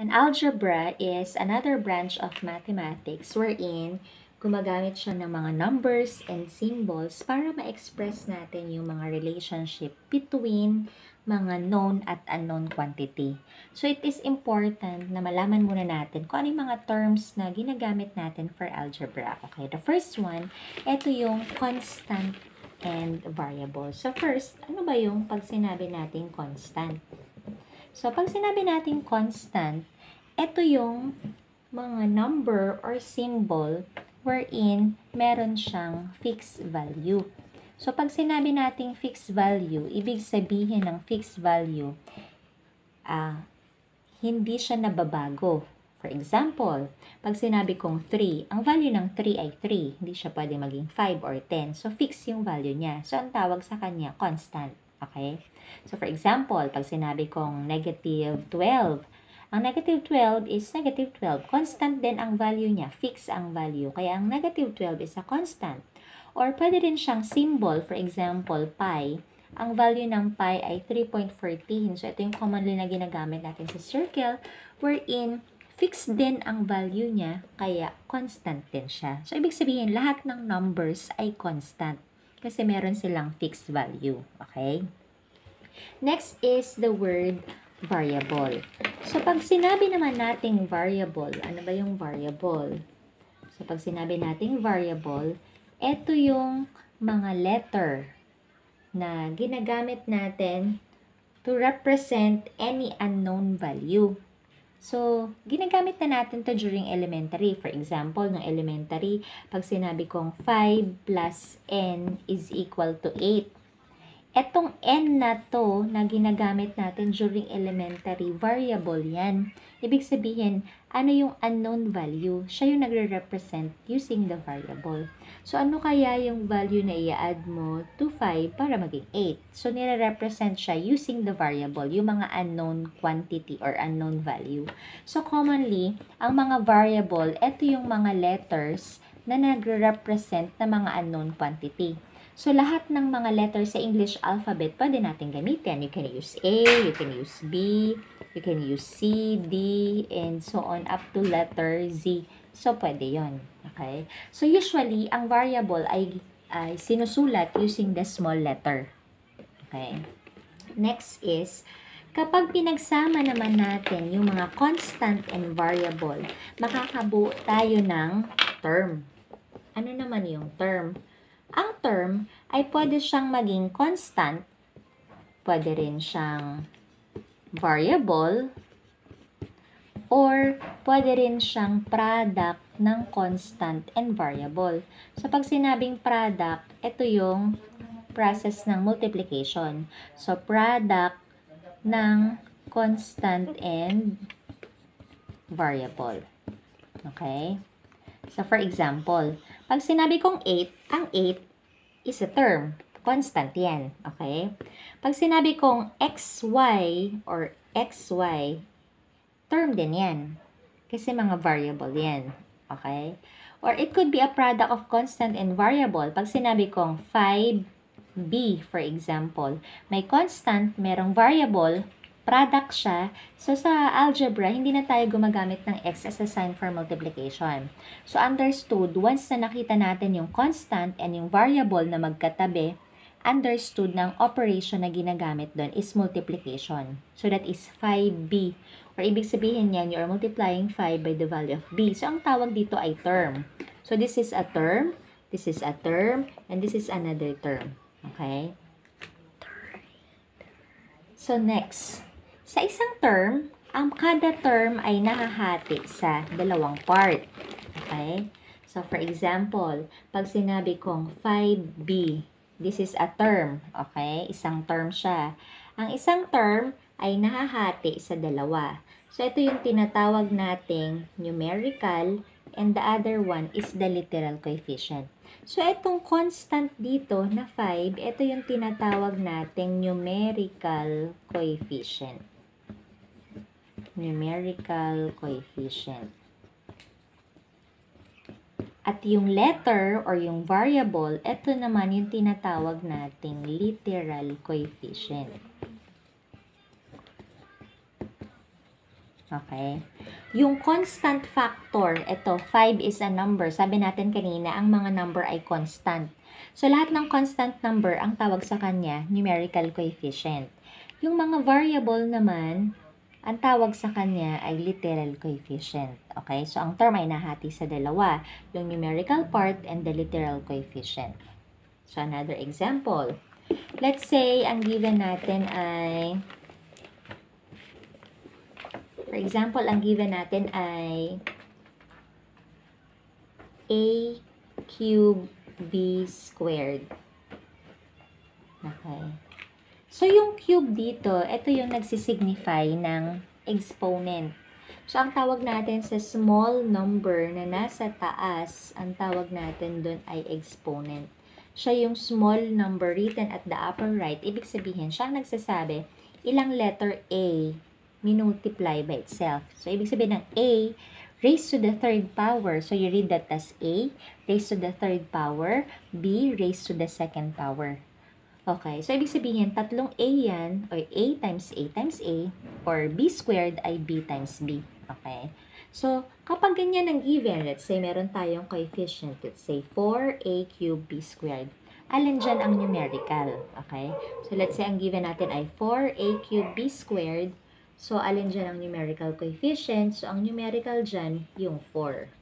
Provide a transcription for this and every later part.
An algebra is another branch of mathematics wherein gumagamit siya ng mga numbers and symbols para ma-express natin yung mga relationship between mga known at unknown quantity. So, it is important na malaman muna natin kung ano yung mga terms na ginagamit natin for algebra. Okay, the first one, ito yung constant and variable. So, first, ano ba yung pag sinabi natin constant? So, pag sinabi natin constant, ito yung mga number or symbol wherein meron siyang fixed value. So, pag sinabi nating fixed value, ibig sabihin ng fixed value, ah, hindi siya nababago. For example, pag sinabi kong 3, ang value ng 3 ay 3. Hindi siya pwede maging 5 or 10. So, fixed yung value niya. So, ang tawag sa kanya, constant. Okay? So, for example, pag sinabi kong negative 12, ang negative 12 is negative 12. Constant din ang value niya. Fix ang value. Kaya ang negative 12 is a constant. Or pwede rin siyang symbol. For example, pi. Ang value ng pi ay 3.14. So, ito yung commonly na ginagamit natin sa circle wherein fixed din ang value niya, kaya constant din siya. So, ibig sabihin, lahat ng numbers ay constant kasi meron silang fixed value. Okay? Next is the word variable. So, pag sinabi naman nating variable, ano ba yung variable? So, pag sinabi nating variable, ito yung mga letter na ginagamit natin to represent any unknown value. So, ginagamit na natin to during elementary. For example, ng elementary, pag sinabi kong 5 plus n is equal to 8 Etong n na to na ginagamit natin during elementary, variable yan. Ibig sabihin, ano yung unknown value? Siya yung nagre-represent using the variable. So, ano kaya yung value na i-add mo to 5 para maging 8? So, nire-represent siya using the variable, yung mga unknown quantity or unknown value. So, commonly, ang mga variable, ito yung mga letters na nagre-represent na mga unknown quantity. So, lahat ng mga letters sa English alphabet, pwede natin gamitin. You can use A, you can use B, you can use C, D, and so on up to letter Z. So, pwede yon Okay? So, usually, ang variable ay, ay sinusulat using the small letter. Okay? Next is, kapag pinagsama naman natin yung mga constant and variable, makakabuo tayo ng term. Ano naman yung term? Ang term ay pwede siyang maging constant, pwede rin siyang variable, or pwede rin siyang product ng constant and variable. So, pag sinabing product, ito yung process ng multiplication. So, product ng constant and variable. Okay? So, for example, pag sinabi kong 8, ang 8 is a term. Constant yan. Okay? Pag sinabi kong xy or xy, term din yan. Kasi mga variable yan. Okay? Or it could be a product of constant and variable. Pag sinabi kong 5b, for example, may constant, merong variable, product siya. So, sa algebra, hindi na tayo gumagamit ng x as a sign for multiplication. So, understood, once na nakita natin yung constant and yung variable na magkatabi, understood ng operation na ginagamit doon is multiplication. So, that is 5b. Or ibig sabihin yan, you are multiplying 5 by the value of b. So, ang tawag dito ay term. So, this is a term, this is a term, and this is another term. Okay? So, next. Sa isang term, ang kada term ay nahahati sa dalawang part. Okay? So, for example, pag sinabi kong 5b, this is a term. Okay? Isang term siya. Ang isang term ay nahahati sa dalawa. So, ito yung tinatawag nating numerical and the other one is the literal coefficient. So, itong constant dito na 5, ito yung tinatawag nating numerical coefficient numerical coefficient. At yung letter or yung variable, ito naman yung tinatawag nating literal coefficient. Okay? Yung constant factor, ito, 5 is a number. Sabi natin kanina, ang mga number ay constant. So, lahat ng constant number, ang tawag sa kanya, numerical coefficient. Yung mga variable naman, ang tawag sa kanya ay literal coefficient. Okay? So, ang term ay nahati sa dalawa. Yung numerical part and the literal coefficient. So, another example. Let's say, ang given natin ay For example, ang given natin ay a cube b squared. Okay. So, yung cube dito, ito yung nagsisignify ng exponent. So, ang tawag natin sa small number na nasa taas, ang tawag natin dun ay exponent. Siya yung small number written at the upper right. Ibig sabihin, siya nagsasabi, ilang letter A minultiply by itself. So, ibig sabihin ng A raised to the third power. So, you read that as A raised to the third power, B raised to the second power. Okay, so ibig sabihin, tatlong A yan, or A times A times A, or B squared ay B times B. Okay? So, kapag ganyan ang given, let's say meron tayong coefficient, let's say 4A cubed B squared. Alin dyan ang numerical? Okay? So, let's say ang given natin ay 4A cubed B squared So, alin dyan ang numerical coefficient? So, ang numerical dyan, yung 4.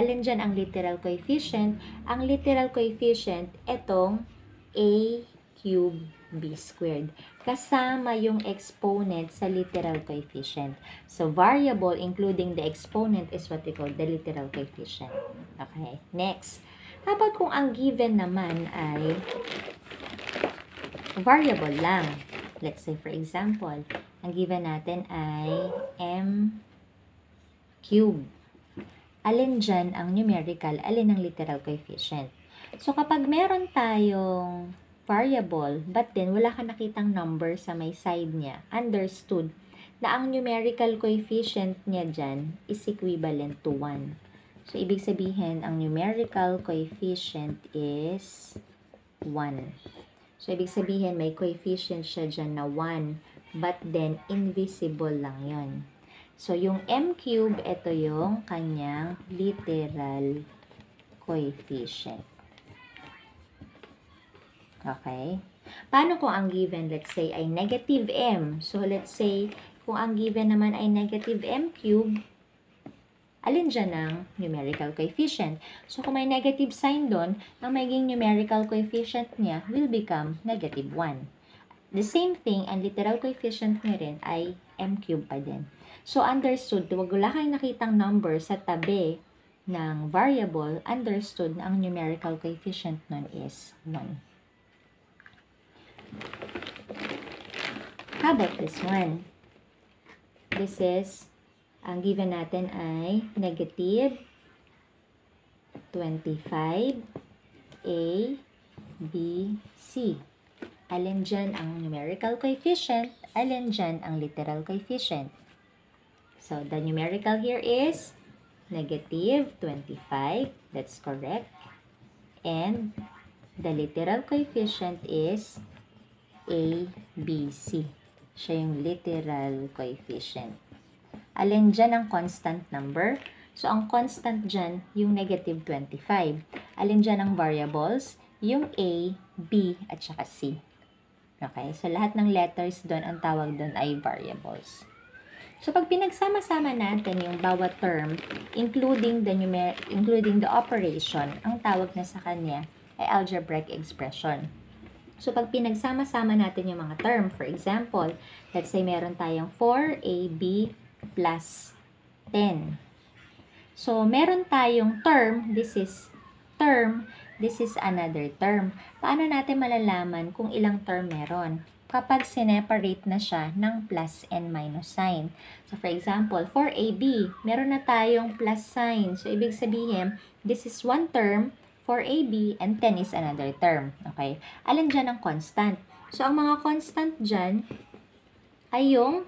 Alin dyan ang literal coefficient? Ang literal coefficient, etong a cube b squared. Kasama yung exponent sa literal coefficient. So, variable including the exponent is what we call the literal coefficient. Okay, next. Dapat kung ang given naman ay variable lang. Let's say, for example, ang given natin ay m cube. Alin dyan ang numerical, alin ang literal coefficient. So, kapag meron tayong variable, but then wala ka nakitang number sa may side niya, understood na ang numerical coefficient niya dyan is equivalent to 1. So, ibig sabihin, ang numerical coefficient is 1. So, ibig sabihin, may coefficient siya dyan na 1, but then, invisible lang yon. So, yung m cube, ito yung kanyang literal coefficient. Okay? Paano kung ang given, let's say, ay negative m? So, let's say, kung ang given naman ay negative m cube, alin dyan ang numerical coefficient? So, kung may negative sign doon, ang magiging numerical coefficient niya will become negative 1. The same thing, ang literal coefficient niya rin ay m cube pa din. So, understood, wag wala kayong nakitang number sa tabi ng variable, understood na ang numerical coefficient nun is 1. How about this one? This is, ang given natin ay negative 25 A, B, C. Alin dyan ang numerical coefficient, alin dyan ang literal coefficient. So, the numerical here is negative 25. That's correct. And the literal coefficient is A, B, C. Siya yung literal coefficient. Alin dyan ang constant number? So, ang constant dyan, yung negative 25. Alin dyan ang variables? Yung A, B, at saka C. Okay? So, lahat ng letters doon, ang tawag doon ay variables. So, pag pinagsama-sama natin yung bawat term, including the, numer including the operation, ang tawag na sa kanya ay algebraic expression. So, pag pinagsama-sama natin yung mga term, for example, let's say meron tayong 4AB plus 10. So, meron tayong term, this is term, this is another term. Paano natin malalaman kung ilang term meron? Kapag sineparate na siya ng plus and minus sign. So, for example, 4AB, meron na tayong plus sign. So, ibig sabihin, this is one term, 4AB, and 10 is another term. Okay? Alin dyan ang constant? So, ang mga constant dyan ay yung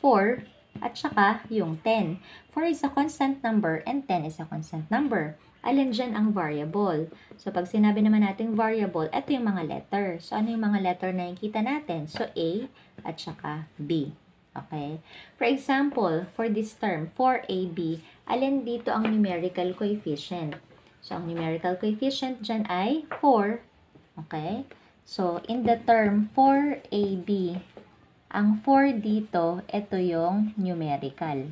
4 at saka yung 10. 4 is a constant number and 10 is a constant number. Alin dyan ang variable? So, pag sinabi naman natin variable, ito yung mga letter. So, ano yung mga letter na nakikita natin? So, A at saka B. Okay? For example, for this term, 4AB, alin dito ang numerical coefficient? So, ang numerical coefficient dyan ay 4. Okay? So, in the term 4AB, ang 4 dito, ito yung numerical.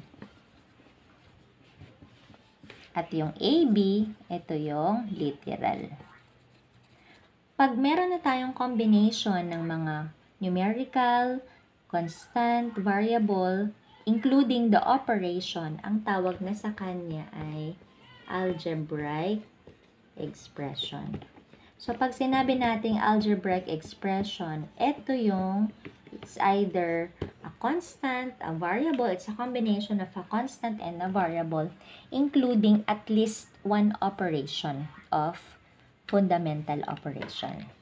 At yung AB, ito yung literal. Pag meron na tayong combination ng mga numerical, constant, variable, including the operation, ang tawag na sa kanya ay algebraic expression. So, pag sinabi nating algebraic expression, ito yung, it's either a constant, a variable, it's a combination of a constant and a variable, including at least one operation of fundamental operation.